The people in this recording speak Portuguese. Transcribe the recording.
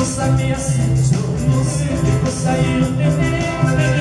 Tú sabías, yo no sé de no te.